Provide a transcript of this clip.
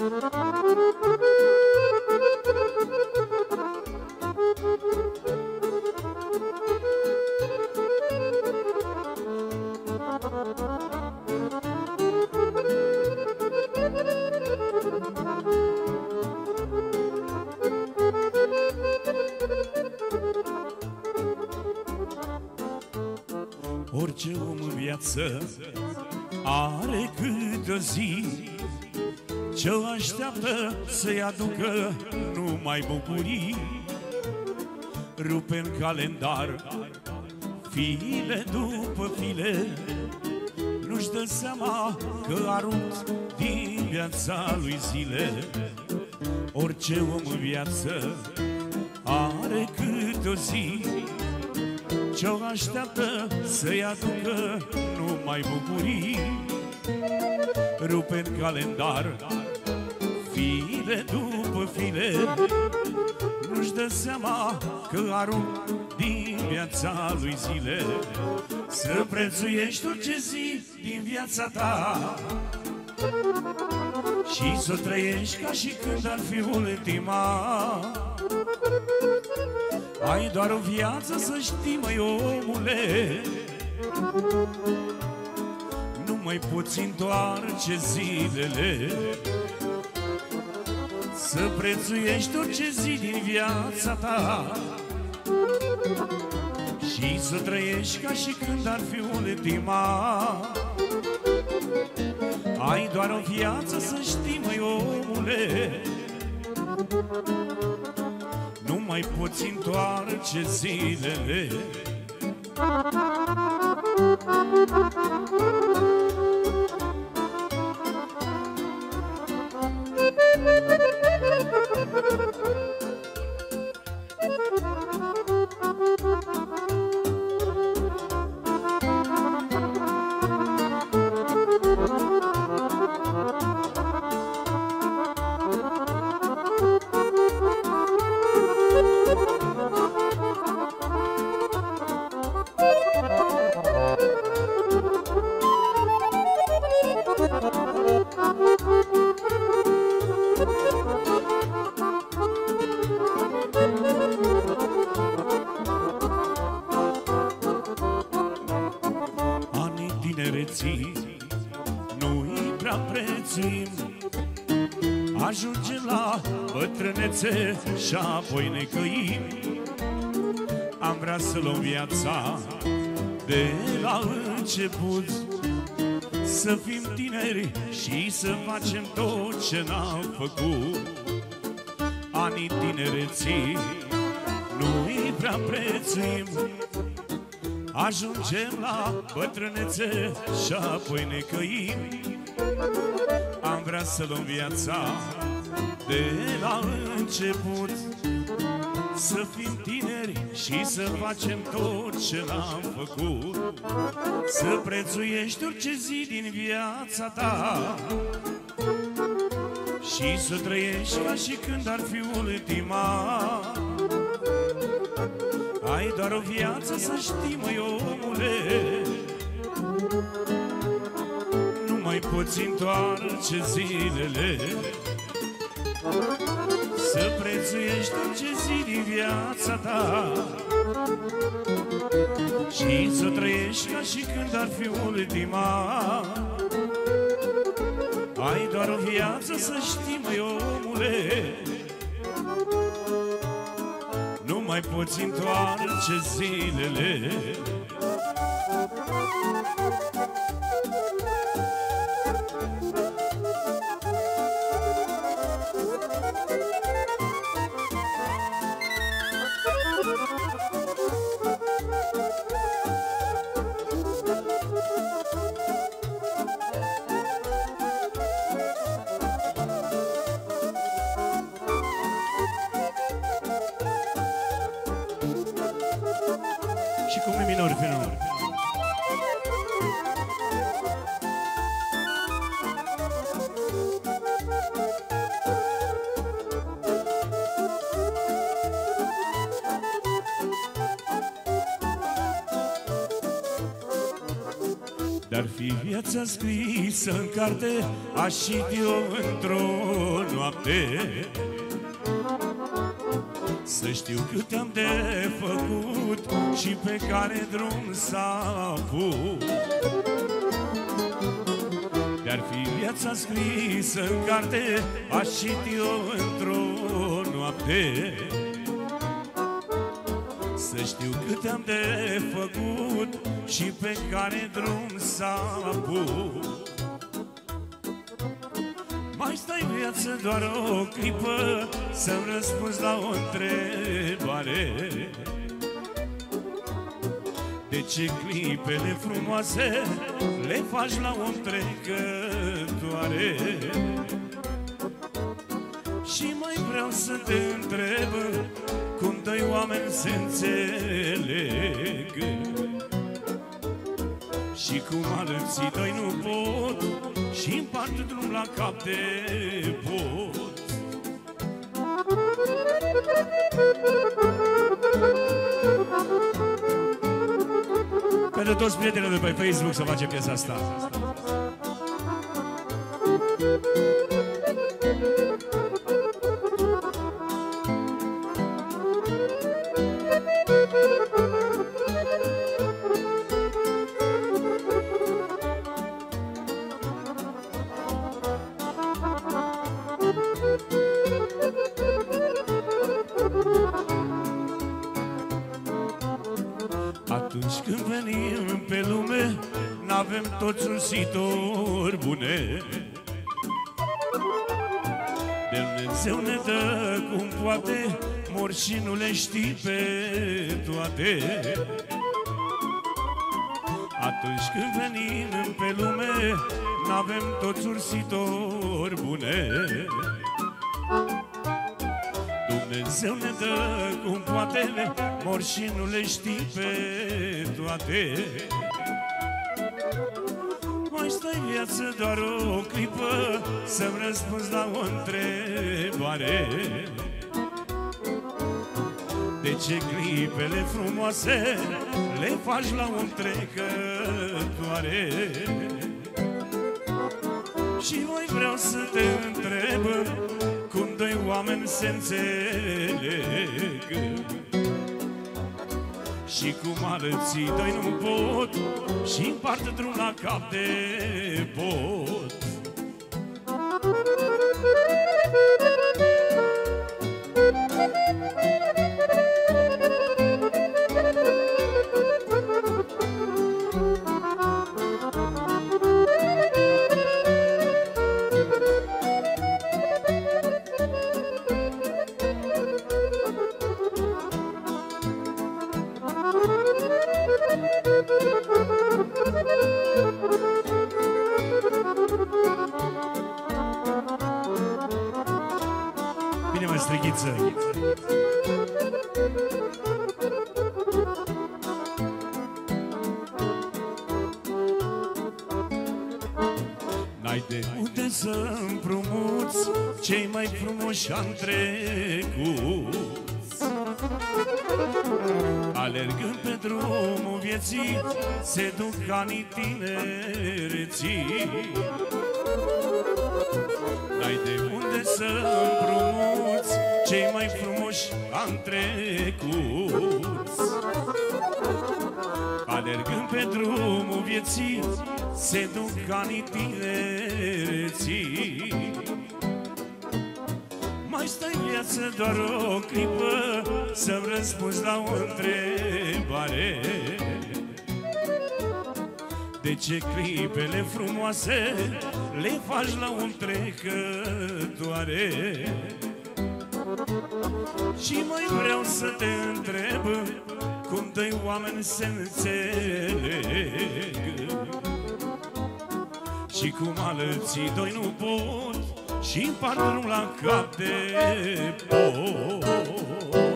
Orice om în viață are câte o zi Ce o așteaptă să-i aducă numai bucurii? Rupe în calendar file după file. Nu-și dă seama că a rupt din viața lui zile. Orice om în viață are câte o zi. Ce-o așteaptă să-i aducă numai bucurii? Rupe în calendar file după file Nu-și dă seama că arunc din viața lui zile. Să prețuiești orice zi din viața ta. Și să trăiești ca și când ar fi ultima. Ai doar o viață să știi, măi omule. Nu mai poți întoarce zilele Să prețuiești orice zi din viața ta. Și să trăiești ca și când ar fi ultima. Ai doar o viață să știi, măi omule. Mai poți întoarce zilele viață și apoi ne căim. Am vrea să luăm viața de la început. Să fim tineri și să facem tot ce n-am făcut. Anii tinereții nu-i prea prețuim Ajungem la bătrânețe și apoi ne căim. Am vrea să luăm viața de la început. Să fim tineri și să facem tot ce l-am făcut. Să prețuiești orice zi din viața ta. Și să trăiești ca și când ar fi ultima Ai doar o viață să știi, măi omule. Nu mai poți întoarce zilele. Să prețuiești orice zi din viața ta. Și să trăiești ca și când ar fi ultima. Ai doar o viață să știi, măi omule mai poți întoarce zilele Dar fi viața scrisă în carte Aș eu într-o noapte. Să știu cât am de făcut Și pe care drum s-a avut Dar fi viața scrisă în carte Aș eu într-o noapte Să știu cât am de făcut Și pe care drum s-a avut mai stai viață doar o clipă Să-mi răspunzi la o întrebare. De ce clipele frumoase Le faci la o întrecătoare Și mai vreau să te întreb Cum doi oameni se înțeleg? Și cum alții doi nu pot și împart drum la cap de pot Pentru toți prietenii de pe Facebook să facem piesa asta Atunci când venim pe lume N-avem toți ursitori bune. Dumnezeu ne dă cum poate Mor și nu le știi pe toate. Atunci când venim pe lume N-avem toți ursitori bune Dumnezeu ne dă cum poate Mor și nu le știi pe toate. Mai stai viață doar o clipă Să-mi răspunzi la o întrebare. De ce clipele frumoase Le faci la o întrecătoare Și mai vreau să te întreb Cum doi oameni se înțeleg. Și cum alții doi nu pot și împart drum la cap de pot Bine mă, strighiță N-ai de unde să împrumuți Cei mai frumoși am trecut Alergând pe drumul vieții Se duc anii tinereții N-ai de unde să împrumuți Cei mai frumoși am trecut Alergând pe drumul vieții Se duc anii tinereții mai stai viață doar o clipă Să-mi răspunzi la o întrebare. De ce clipele frumoase Le faci la un trecătoare? Și mai vreau să te întreb Cum doi oameni se înțeleg? Și cum alții doi nu pot și împart la cap de pot